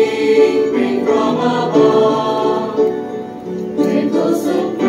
King, bring from above, bring closer.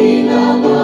Ina